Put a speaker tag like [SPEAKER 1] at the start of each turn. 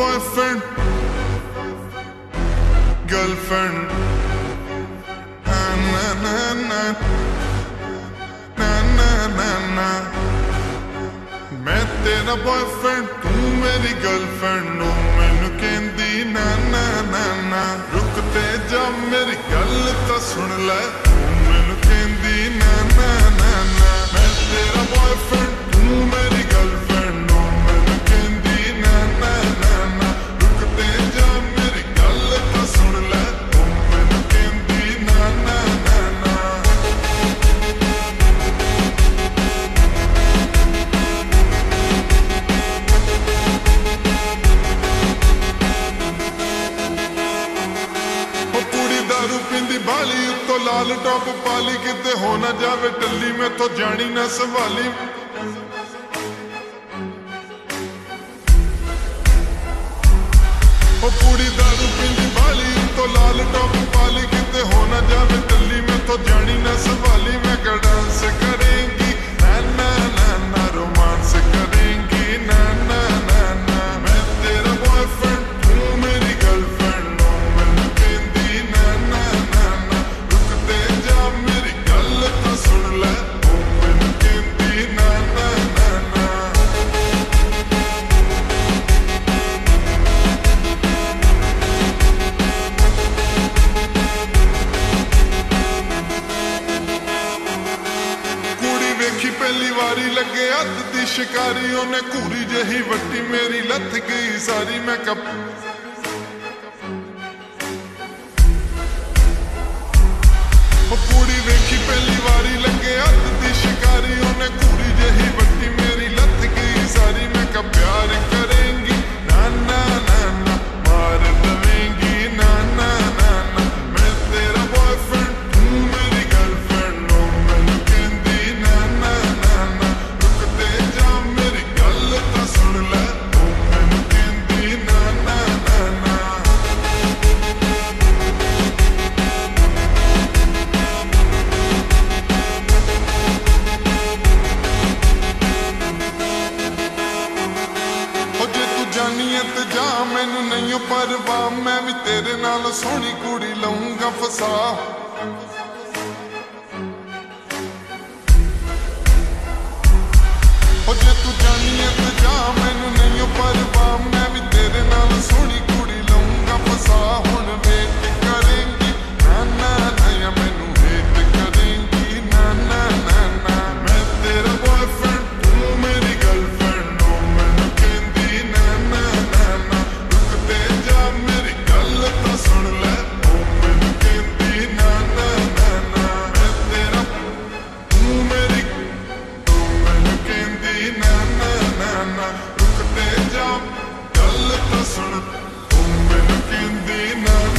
[SPEAKER 1] boyfriend, girlfriend. Na na na na na na na na. ਮੈਂ ਤੇਰਾ boyfriend ਤੂੰ ਮੇਰੀ girlfriend ਨੂੰ ਮੈਨੂੰ ਕਹਿੰਦੀ ਨਾ ਨਾ ਨਾ ਨਾ ਰੁਕ ਤੇ ਜਾ ਮੇਰੀ ਗੱਲ ਤਾਂ ਸੁਣ ਲੈ ਲਾਲ ਟੌਪ ਪਾਲੀ ਕਿਤੇ ਹੋ ਨਾ ਜਾਵੇ ਟੱਲੀ, ਮੈਥੋਂ ਜਾਣੀ ਨਾ ਸੰਭਾਲੀ ਉਹ ਪੂਰੀ ਦਾਰੂ ਪਿੰਦੀ ਬਾਲੀ ਉੱਤੋਂ ਲਾਲ ਟੌਪ ਪਹਿਲੀ ਵਾਰੀ ਲੱਗੇ ਹੱਥ ਦੀ ਸ਼ਿਕਾਰੀ ਉਹਨੇ ਘੂਰੀ ਜਹੀ ਵੱਟੀ ਮੇਰੀ ਲੱਥ ਗਈ ਸਾਰੀ ਮੈਂ ਕੱਪ ਉਹ ਕੁੜੀ ਵੇਖੀ ਪਹਿਲੀ ਵਾਰੀ ਮੈਨੂੰ ਨਹੀਂ ਓ ਮੈਂ ਵੀ ਤੇਰੇ ਨਾਲ ਸੋਹਣੀ ਕੁੜੀ ਲਊਂਗਾ ਫਸਾ। ਉਹ ਜੇ ਤੂੰ ਜਾਣੀ ਐ ਤੇ ਜਾ Sırf kum benim kendine